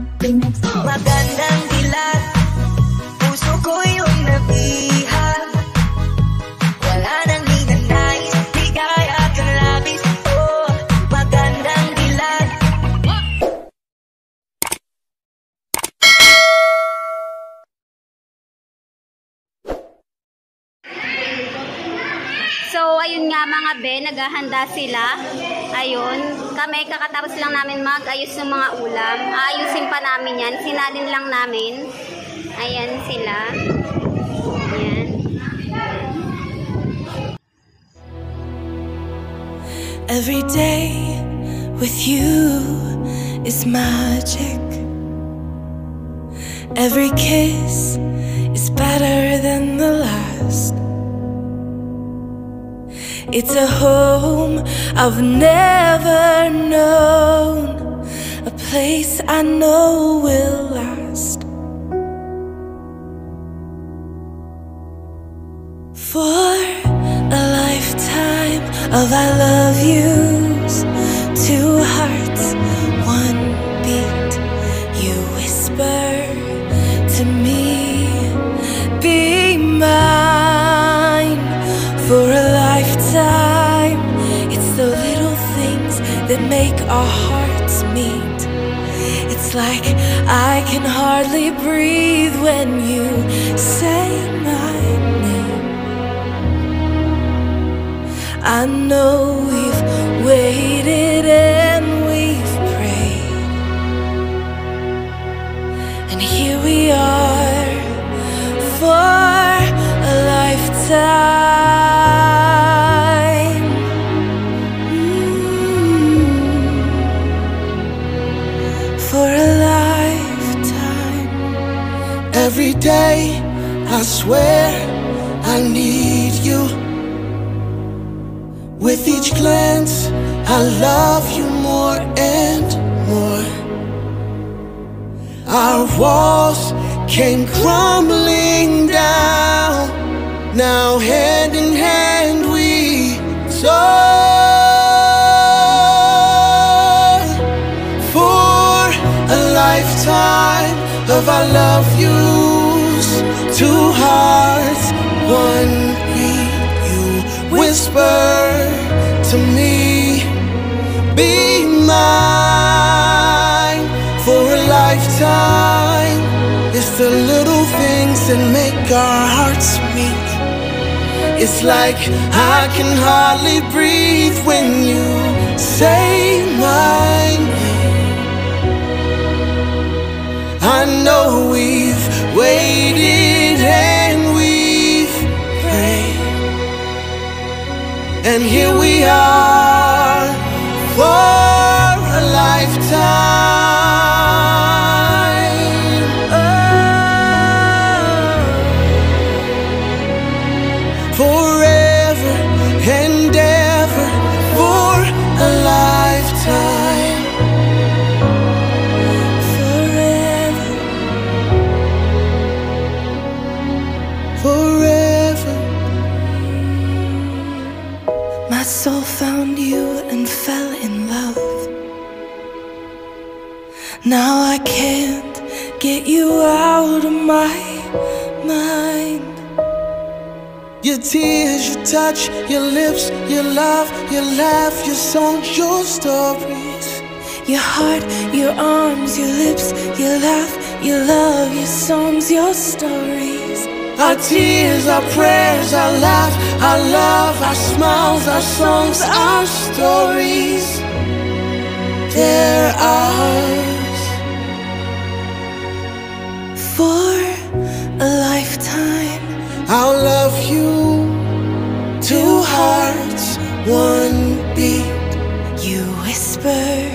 Magandang dilat Puso ko yung nabihag Wala nang hinanais Di kaya kang labis Oh, magandang dilat So, ayun nga mga be, naghahanda sila. Ayun, kami kakatapos lang namin mag-ayos ng mga ulam. Aayusin pa namin yan, sinalin lang namin. Ayan sila. Ayan. Every day with you is magic. Every kiss is better than the last. It's a home I've never known, a place I know will last. For a lifetime of I love yous, two hearts, our hearts meet. It's like I can hardly breathe when you say my name. I know we've waited and we've prayed. And here we are for a lifetime. Every day, I swear I need you. With each glance, I love you more and more. Our walls came crumbling down. Now, hand in hand, we soar for a lifetime of our love yous. Two hearts, one beat. You whisper to me, be mine for a lifetime. It's the little things that make our hearts meet. It's like I can hardly breathe when And here we are for a lifetime. Oh. Forever My soul found you and fell in love. Now I can't get you out of my mind. Your tears, your touch, your lips, your love, your laugh, your songs, your stories. Your heart, your arms, your lips, your laugh, your love, your songs, your stories. Our tears, our prayers, our laughs, our love, our smiles, our songs, our stories. They're ours for a lifetime. I'll love you. Two hearts, one beat. You whisper.